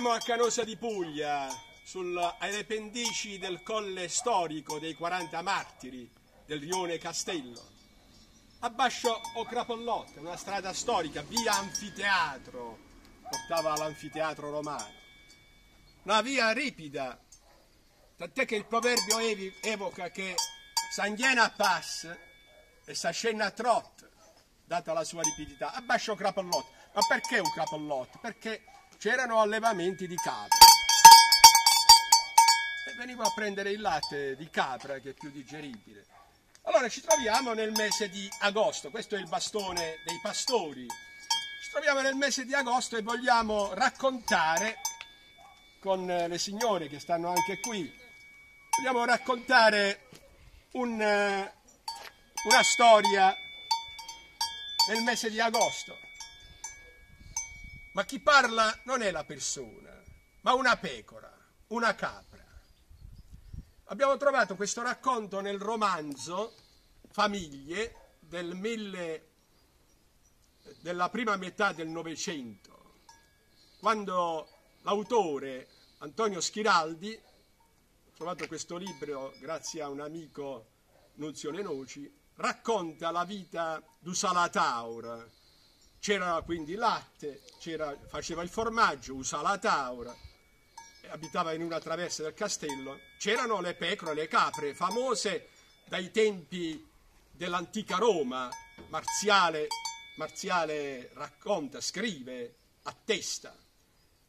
troviamo a Canosa di Puglia, sul, alle pendici del colle storico dei 40 martiri del rione Castello. A Bascio o Crapollotte, una strada storica, via Anfiteatro, portava all'anfiteatro romano. Una via ripida, tant'è che il proverbio evoca che Sanghena a pass e Sascenna a trot, data la sua ripidità. A Bascio Crapollotte. Ma perché un Crapollotte? Perché c'erano allevamenti di capre. E venivo a prendere il latte di capra che è più digeribile. Allora ci troviamo nel mese di agosto, questo è il bastone dei pastori. Ci troviamo nel mese di agosto e vogliamo raccontare con le signore che stanno anche qui, vogliamo raccontare un, eh, una storia nel mese di agosto. Ma chi parla non è la persona, ma una pecora, una capra. Abbiamo trovato questo racconto nel romanzo Famiglie del mille, della prima metà del Novecento, quando l'autore Antonio Schiraldi, ho trovato questo libro grazie a un amico Nunzio Lenoci, racconta la vita di Salataur. C'era quindi latte, faceva il formaggio, usa la taura, abitava in una traversa del castello, c'erano le pecore, le capre, famose dai tempi dell'antica Roma, Marziale, Marziale racconta, scrive, attesta.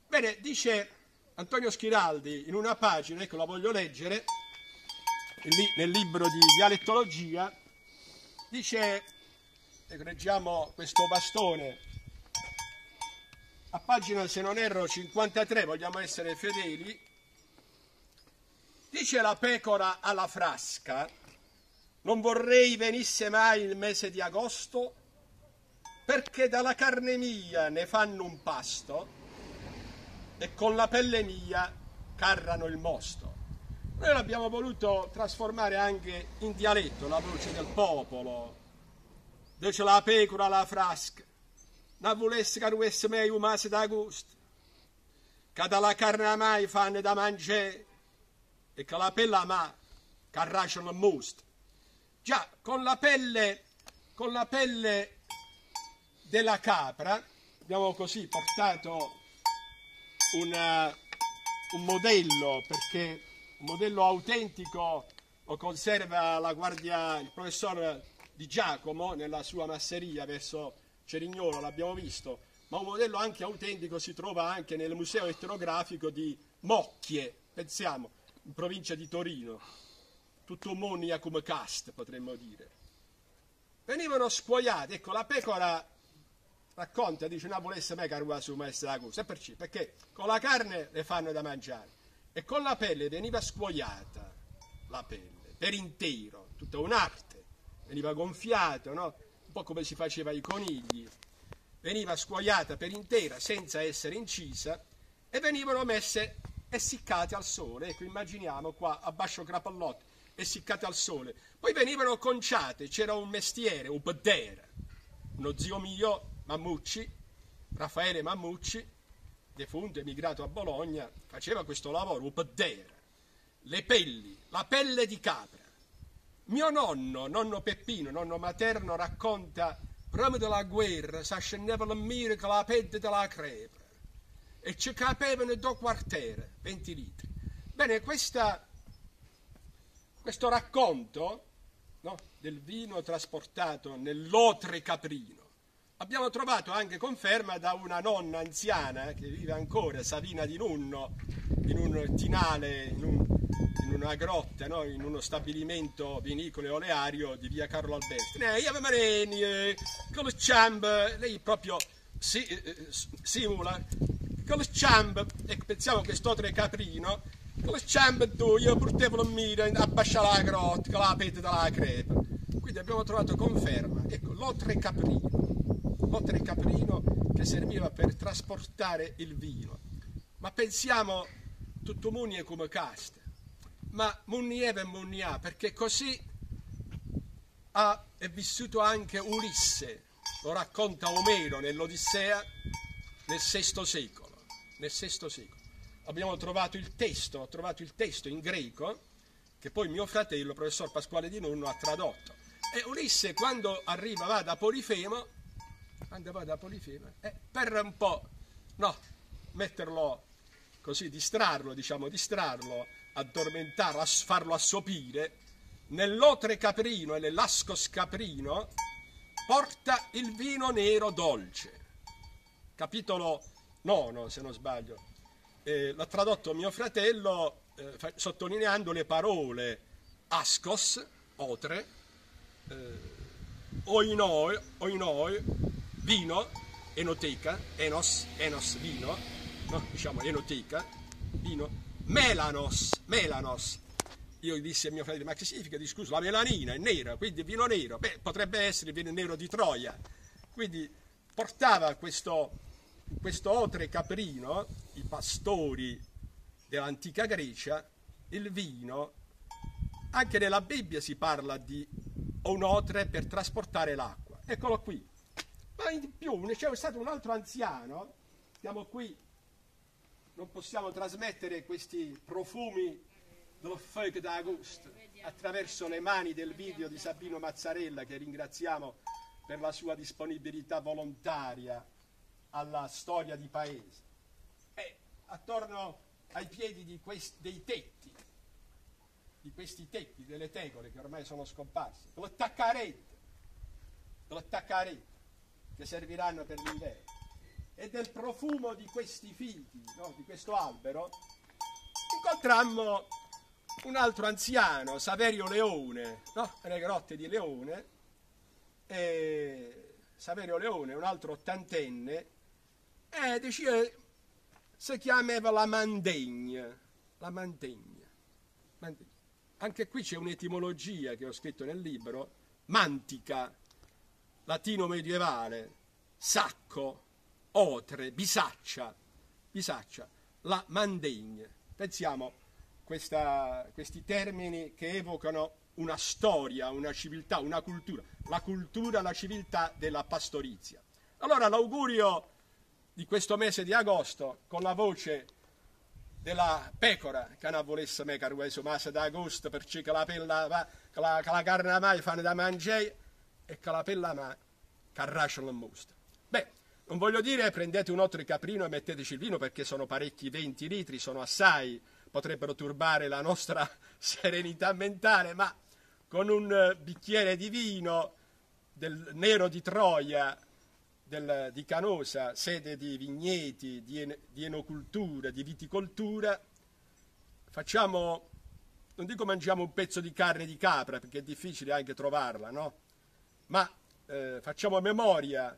Bene, dice Antonio Schiraldi in una pagina, ecco la voglio leggere, nel libro di dialettologia, dice, leggiamo questo bastone, a pagina se non erro 53, vogliamo essere fedeli, dice la pecora alla frasca, non vorrei venisse mai il mese di agosto, perché dalla carne mia ne fanno un pasto e con la pelle mia carrano il mosto. Noi l'abbiamo voluto trasformare anche in dialetto, la voce del popolo. Dice la pecora alla frasca, non volesse che avesse mai un mese d'agosto, che dalla carne mai fanno da mangiare e che la pelle a mai carracciano il mostro. Già, con la pelle, con la pelle della capra abbiamo così portato una, un modello perché un modello autentico lo conserva la guardia, il professor Di Giacomo nella sua masseria verso Cerignolo, l'abbiamo visto, ma un modello anche autentico si trova anche nel museo etnografico di Mocchie, pensiamo, in provincia di Torino, tutto monia come cast potremmo dire. Venivano spogliati, ecco la pecora racconta, dice non volesse mai carua su maestra cosa, perché? Perché con la carne le fanno da mangiare e con la pelle veniva scuoiata la pelle, per intero, tutta un'arte, veniva gonfiato, no? un po' come si faceva ai conigli, veniva scuoiata per intera senza essere incisa e venivano messe essiccate al sole. Ecco, immaginiamo qua a Bascio Crapallotte, essiccate al sole. Poi venivano conciate, c'era un mestiere, un pedere, uno zio mio, Mammucci, Raffaele Mammucci, defunto, emigrato a Bologna, faceva questo lavoro, un pedere. Le pelli, la pelle di capra mio nonno, nonno Peppino, nonno materno, racconta prima della guerra si scendeva la mira con la pelle della crepa e ci capevano due quartiere, 20 litri. Bene, questa, questo racconto no, del vino trasportato nell'otre caprino abbiamo trovato anche conferma da una nonna anziana che vive ancora, Savina di Nunno, in un tinale, in un in una grotta, no? in uno stabilimento vinicolo e oleario di via Carlo Alberti. Io avevo mareni, eh, con le ciambe, lei proprio si, eh, eh simula, con le ciambe, ecco, pensiamo che sto caprino, con le ciambe tu, io portavo la mira a basciare la grotta, con la pete della crepa. Quindi abbiamo trovato conferma, ecco, l'otre caprino, l'otre caprino che serviva per trasportare il vino. Ma pensiamo tutto munie come caste ma Munnieve e Munnia, perché così ha, è vissuto anche Ulisse, lo racconta Omero nell'Odissea nel VI secolo. nel VI secolo. Abbiamo trovato il testo, ho trovato il testo in greco, che poi mio fratello, professor Pasquale Di Nonno, ha tradotto. E Ulisse, quando arriva, va da Polifemo, quando da Polifemo, eh, per un po', no, metterlo così, distrarlo, diciamo, distrarlo, addormentarlo, farlo assopire, nell'otre caprino e nell'ascos caprino porta il vino nero dolce. Capitolo 9, se non sbaglio. Eh, l'ha tradotto mio fratello eh, sottolineando le parole ascos, otre, eh, oinoi, oinoi, vino, enoteca, enos, enos, vino, no? diciamo enoteca, vino, melanos, melanos. Io dissi a mio fratello, ma che significa? Di scusa, la melanina è nera, quindi vino nero. Beh, potrebbe essere il vino nero di Troia. Quindi portava questo, questo otre caprino, i pastori dell'antica Grecia, il vino. Anche nella Bibbia si parla di un otre per trasportare l'acqua. Eccolo qui. Ma in più c'è stato un altro anziano, siamo qui non possiamo trasmettere questi profumi dello Feuc d'Agosto attraverso le mani del video di Sabino Mazzarella che ringraziamo per la sua disponibilità volontaria alla storia di paese. E attorno ai piedi questi, dei tetti, di questi tetti, delle tegole che ormai sono scomparse, delle taccarette, delle taccarette che serviranno per l'inverno e del profumo di questi fichi, no, di questo albero, incontrammo un altro anziano, Saverio Leone, no? nelle grotte di Leone, e Saverio Leone, un altro ottantenne, e diceva, si chiamava la Mandegna, la Mandegna. Mandegna. Anche qui c'è un'etimologia che ho scritto nel libro, mantica, latino medievale, sacco, otre, bisaccia, bisaccia, la mandegna. Pensiamo questa, questi termini che evocano una storia, una civiltà, una cultura, la cultura, la civiltà della pastorizia. Allora l'augurio di questo mese di agosto con la voce della pecora che non volesse me caro questo mese d'agosto perché la pella che la, che la carne mai fanno da mangiare e che la pella mai carrascia la mostra. Beh, non voglio dire prendete un altro caprino e metteteci il vino perché sono parecchi 20 litri, sono assai, potrebbero turbare la nostra serenità mentale, ma con un eh, bicchiere di vino del nero di Troia, del, di Canosa, sede di vigneti, di, en, di enocultura, di viticoltura, facciamo, non dico mangiamo un pezzo di carne di capra perché è difficile anche trovarla, no? Ma eh, facciamo memoria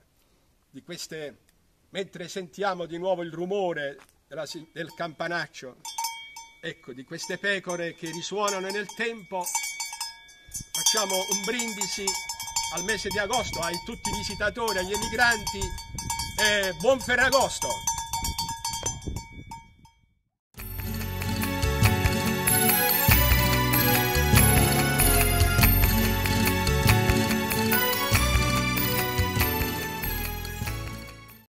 di queste, mentre sentiamo di nuovo il rumore della, del campanaccio, ecco, di queste pecore che risuonano nel tempo, facciamo un brindisi al mese di agosto ai tutti i visitatori, agli emigranti e buon Ferragosto!